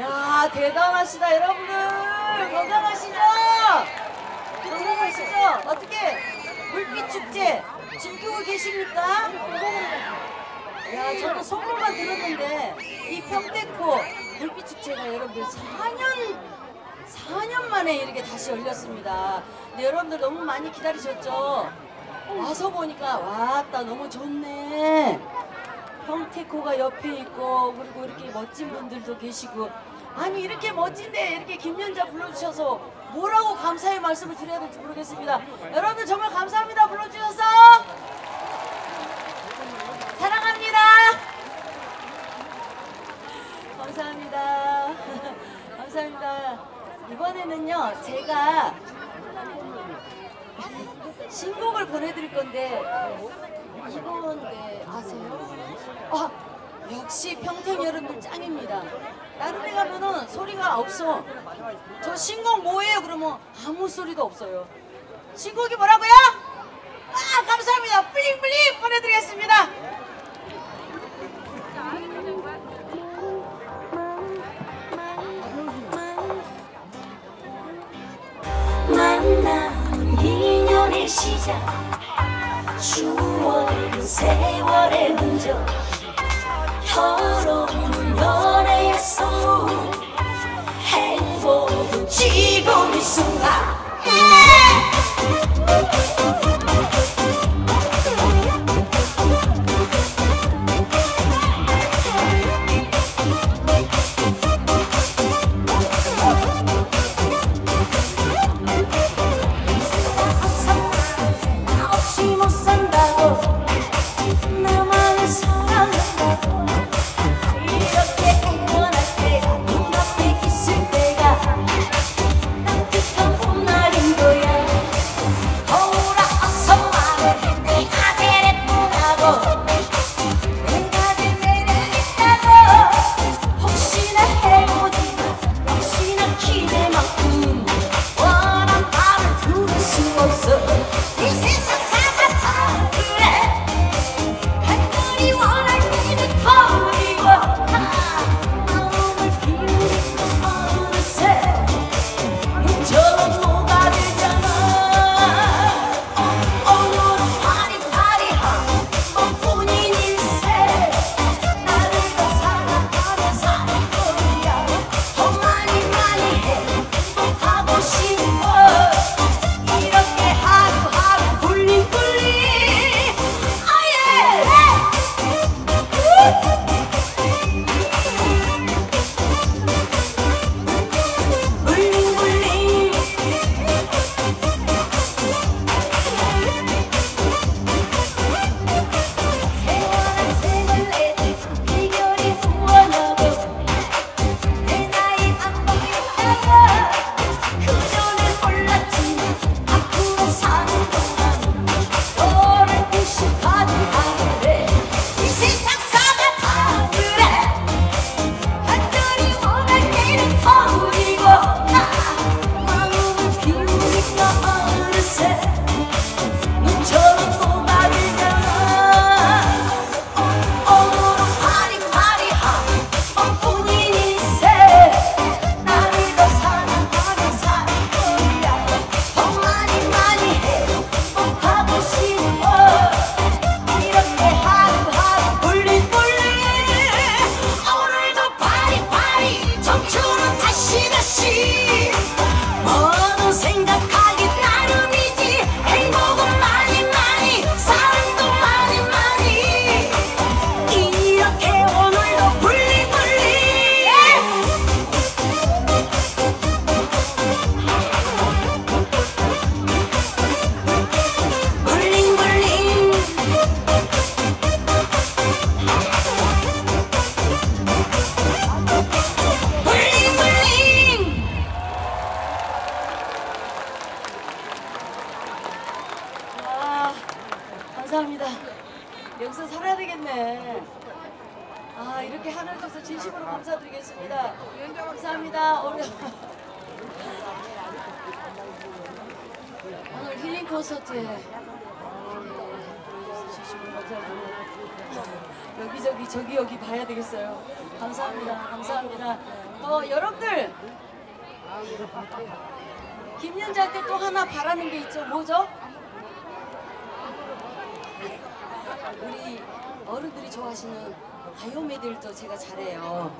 야 대단하시다 여러분들 건강하시죠? 건강하시죠? 어떻게 물빛 축제 즐기고 계십니까? 야, 저도 소문만 들었는데 이 평택호 물빛 축제가 여러분들 4년 4년 만에 이렇게 다시 열렸습니다. 근데 여러분들 너무 많이 기다리셨죠? 와서 보니까 와따 너무 좋네. 평택호가 옆에 있고 그리고 이렇게 멋진 분들도 계시고 아니 이렇게 멋진데 이렇게 김연자 불러주셔서 뭐라고 감사의 말씀을 드려야 될지 모르겠습니다. 여러분들 정말 감사합니다 불러주셔서 사랑합니다. 감사합니다. 감사합니다. 이번에는요, 제가 신곡을 보내드릴 건데, 이건데 아세요? 아, 역시 평택 여러분들 짱입니다. 다른 데 가면은 소리가 없어. 저 신곡 뭐예요? 그러면 아무 소리도 없어요. 신곡이 뭐라고요? 아, 감사합니다. 블링블링 보내드리겠습니다. 만남 인연의 시작 세월의 흔적 결혼은 연애의 소문 행복은 지금 이 순간 감사합니다. 오늘 힐링 콘서트에 네, 진심으로 감사드립니다. 여기저기 저기 여기 봐야 되겠어요. 감사합니다. 감사합니다. 어 여러분들 김연자한테 또 하나 바라는 게 있죠. 뭐죠? 우리 어른들이 좋아하시는 가요 메들도 제가 잘해요.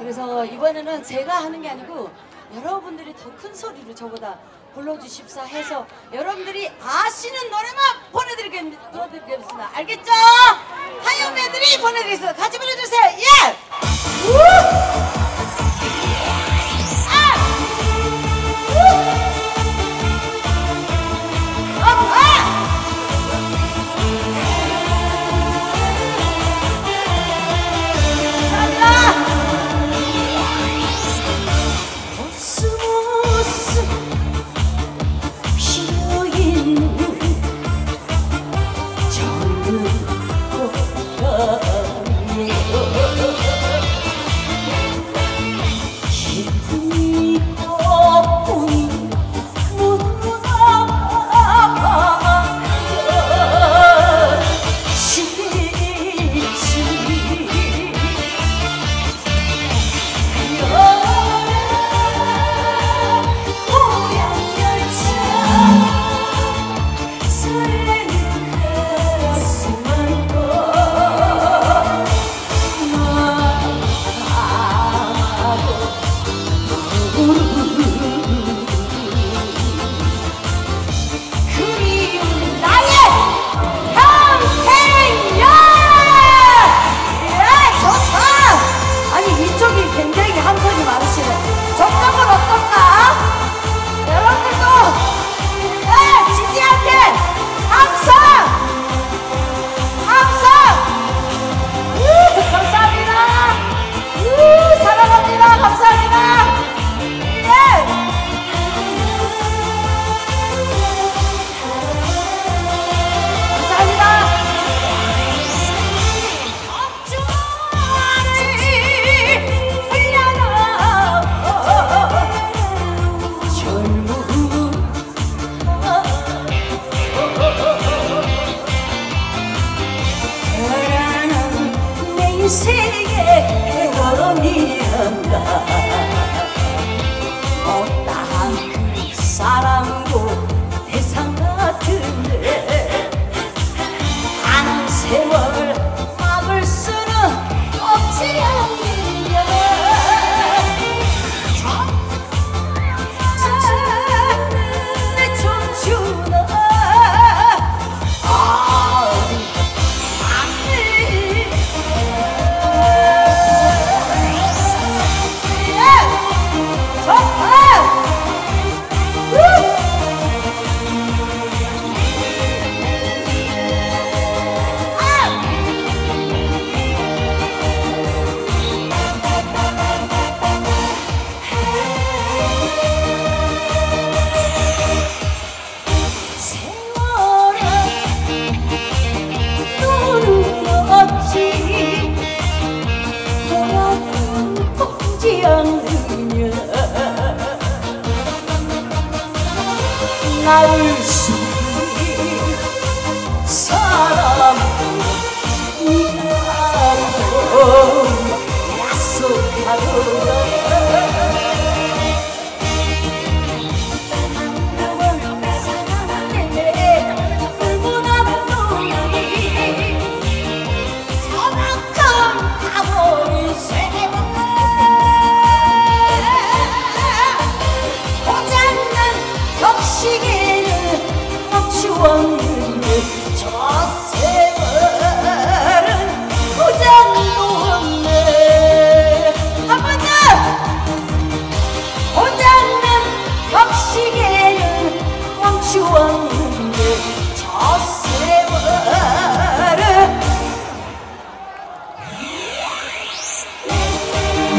그래서 이번에는 제가 하는 게 아니고 여러분들이 더 큰 소리로 저보다 불러주십사 해서 여러분들이 아시는 노래만 보내드리겠, 보내드리겠습니다. 알겠죠? 가요 메들이 보내드리겠습니다. 같이 불러주세요. 예! 우!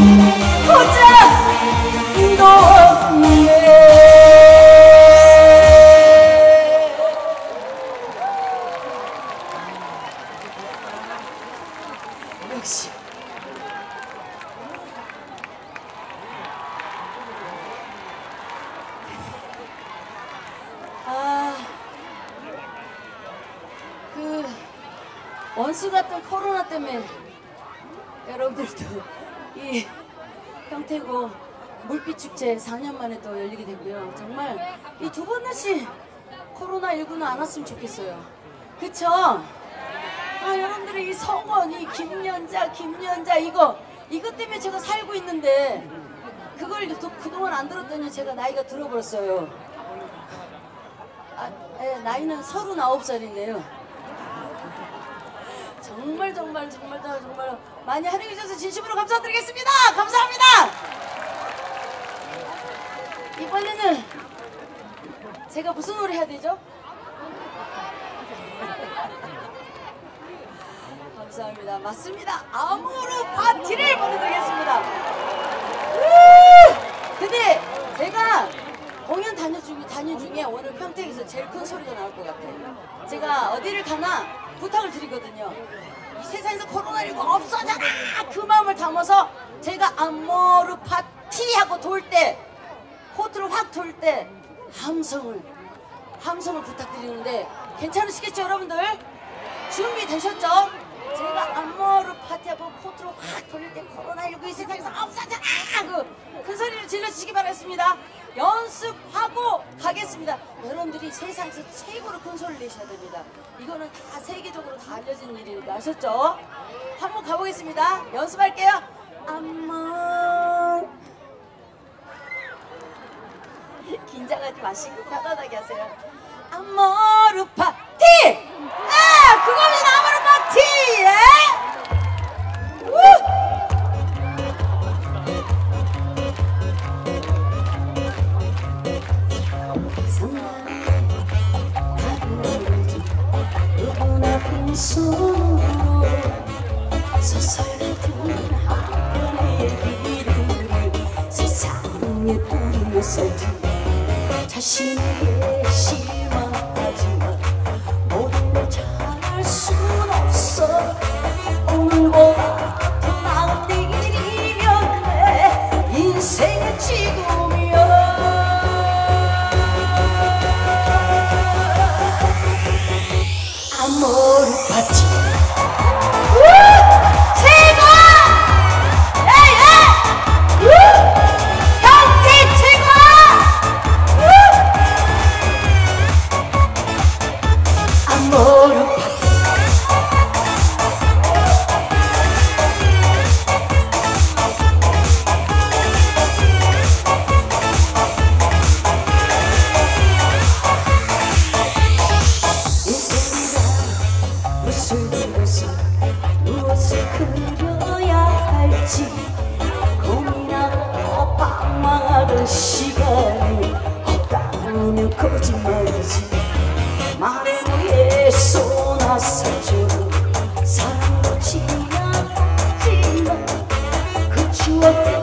고 두번 다시 코로나 19는 안 왔으면 좋겠어요. 그쵸? 아 여러분들의 이 성원, 이 김연자, 김연자 이거 이것 때문에 제가 살고 있는데 그걸 또 그동안 안 들었더니 제가 나이가 들어버렸어요. 아, 예, 나이는 39살인데요. 정말 정말 정말 정말 정말 많이 활용해 주셔서 진심으로 감사드리겠습니다. 감사합니다. 이번에는 제가 무슨 노래 해야 되죠? 감사합니다. 맞습니다. 아모르 파티를 보내드리겠습니다. 우! 근데 제가 공연 다녀 중에 다녀 중에 오늘 평택에서 제일 큰 소리가 나올 것 같아요. 제가 어디를 가나 부탁을 드리거든요. 이 세상에서 코로나19 없어져라 그 마음을 담아서 제가 아모르 파티 하고 돌 때 코트를 확 돌 때 함성을 함성을 부탁드리는데 괜찮으시겠죠 여러분들? 준비되셨죠? 제가 안무를 파티하고 코트로 확 돌릴 때 코로나19 이 세상에서 없어져라 그 큰 소리를 질러주시기 바라겠습니다. 연습하고 가겠습니다. 여러분들이 세상에서 최고로 큰 소리를 내셔야 됩니다. 이거는 다 세계적으로 다 알려진 일이니까 아셨죠? 한번 가보겠습니다. 연습할게요. 안무 긴장하지 마시고 편안하게 하세요. 아모르 파티! 아, 그겁니다. 아모르 파티! 예? 우! 빈손으로 서설픈 하늘의 비를 세상에 뿌리며 살 지 자신에게 실망하지 시간이 없다면 거짓말이지. 말에 의해 쏘나서처럼 사랑도 지나갔지만 그 추억